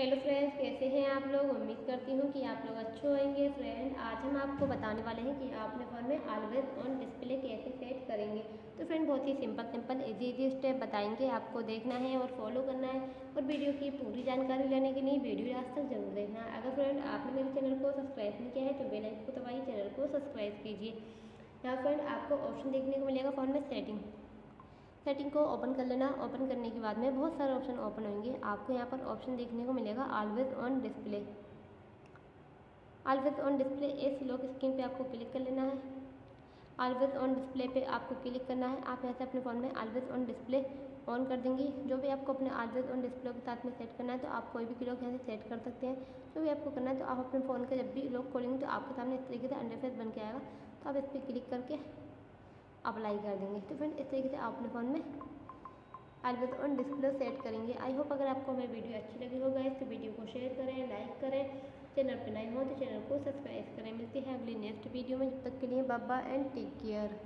Hello friends, कैसे हैं आप लोग? उम्मीद करती हूँ कि आप लोग अच्छे होंगे। फ्रेंड, आज हम आपको बताने वाले हैं कि आप अपने फ़ोन में ऑलवेज ऑन डिस्प्ले कैसे सेट करेंगे। तो फ्रेंड, बहुत ही simple simple easy easy step बताएँगे। आपको देखना है और फॉलो करना है और वीडियो की पूरी जानकारी लेने के लिए वीडियो आज तक ज़रूर देखना। अगर फ्रेंड, आपने मेरे चैनल को सब्सक्राइब नहीं किया है तो बेलाइक को दबाइए, चैनल को सब्सक्राइब कीजिए। यहाँ फ्रेंड, आपको ऑप्शन देखने को मिलेगा फ़ोन में सेटिंग सेटिंग को ओपन कर लेना। ओपन करने के बाद में बहुत सारे ऑप्शन ओपन होंगे। आपको यहाँ पर ऑप्शन देखने को मिलेगा always on display always on display इस लॉक स्क्रीन पे आपको क्लिक कर लेना है। ऑलवेज ऑन डिस्प्ले पे आपको क्लिक करना है। आप यहाँ से अपने फ़ोन में ऑलवेज ऑन डिस्प्ले ऑन कर देंगे। जो भी आपको अपने ऑलवेज ऑन डिस्प्ले के साथ में सेट करना है तो आप कोई भी लॉक यहाँ से सेट कर सकते हैं। जो भी आपको करना है तो आप अपने फ़ोन का जब भी लॉक खोलेंगे तो आपके सामने इस तरीके से अंडरफेस बन के आएगा। तो आप इस पर क्लिक करके अप्लाई कर देंगे। तो फ्रेंड इस तरीके से आप अपने फ़ोन में अलविद ऑन डिस्प्ले सेट करेंगे। आई होप अगर आपको मेरी वीडियो अच्छी लगी होगा इस वीडियो को शेयर करें लाइक करें। चैनल पर नए हो तो चैनल को सब्सक्राइब करें। मिलती है अगली नेक्स्ट वीडियो में। जब तक के लिए बाबा एंड टेक केयर